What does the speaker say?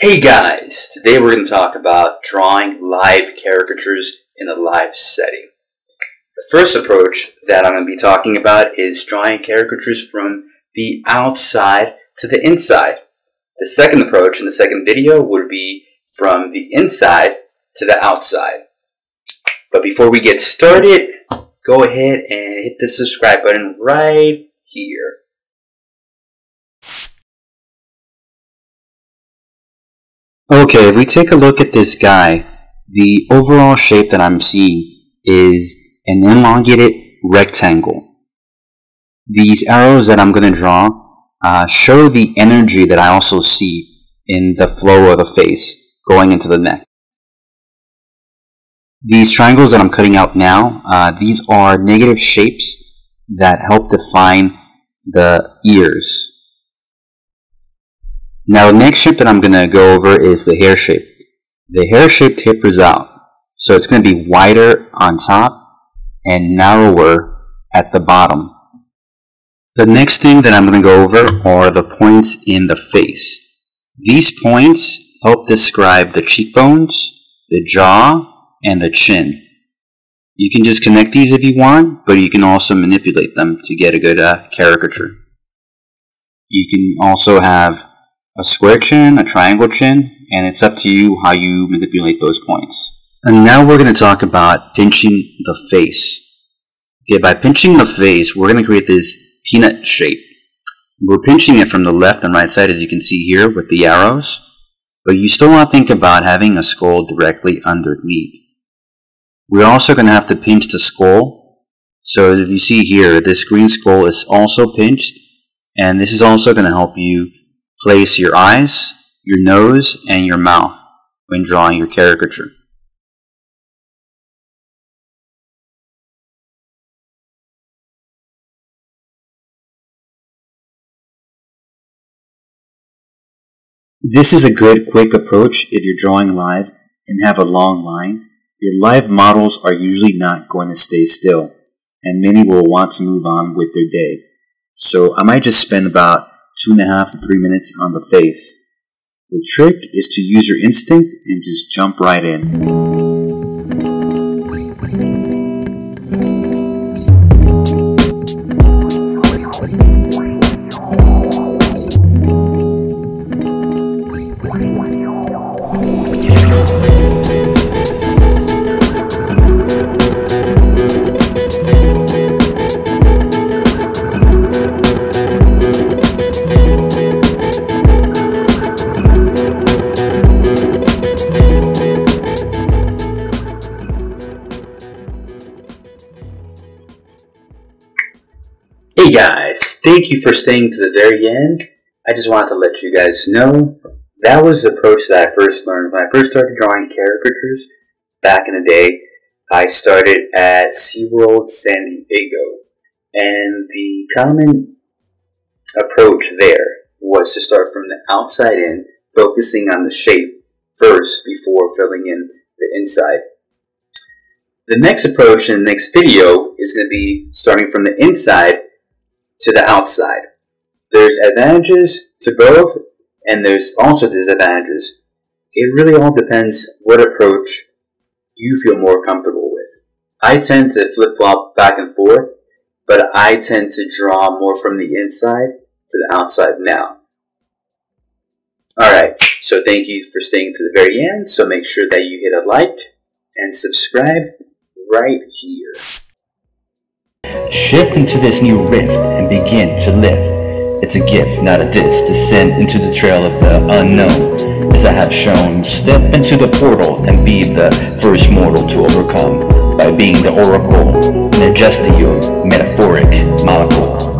Hey guys! Today we're going to talk about drawing live caricatures in a live setting. The first approach that I'm going to be talking about is drawing caricatures from the outside to the inside. The second approach in the second video would be from the inside to the outside. But before we get started, go ahead and hit the subscribe button right here. Okay, if we take a look at this guy, the overall shape that I'm seeing is an elongated rectangle. These arrows that I'm going to draw uh, show the energy that I also see in the flow of the face going into the neck. These triangles that I'm cutting out now, uh, these are negative shapes that help define the ears. Now the next shape that I'm going to go over is the hair shape. The hair shape tapers out. So it's going to be wider on top and narrower at the bottom. The next thing that I'm going to go over are the points in the face. These points help describe the cheekbones, the jaw, and the chin. You can just connect these if you want, but you can also manipulate them to get a good uh, caricature. You can also have a square chin, a triangle chin, and it's up to you how you manipulate those points. And now we're going to talk about pinching the face. Okay, by pinching the face, we're going to create this peanut shape. We're pinching it from the left and right side, as you can see here with the arrows, but you still want to think about having a skull directly underneath. We're also going to have to pinch the skull. So if you see here, this green skull is also pinched, and this is also going to help you Place your eyes, your nose, and your mouth when drawing your caricature. This is a good quick approach if you're drawing live and have a long line. Your live models are usually not going to stay still and many will want to move on with their day. So I might just spend about two and a half to three minutes on the face. The trick is to use your instinct and just jump right in. Hey guys, thank you for staying to the very end. I just wanted to let you guys know that was the approach that I first learned when I first started drawing caricatures back in the day. I started at SeaWorld San Diego, and the common approach there was to start from the outside in, focusing on the shape first before filling in the inside. The next approach in the next video is going to be starting from the inside to the outside. There's advantages to both, and there's also disadvantages. It really all depends what approach you feel more comfortable with. I tend to flip flop back and forth, but I tend to draw more from the inside to the outside now. Alright, so thank you for staying to the very end. So make sure that you hit a like and subscribe right here. Shift into this new rift and begin to lift. It's a gift, not a diss. Descend into the trail of the unknown. As I have shown, step into the portal and be the first mortal to overcome by being the oracle and adjusting your metaphoric molecule.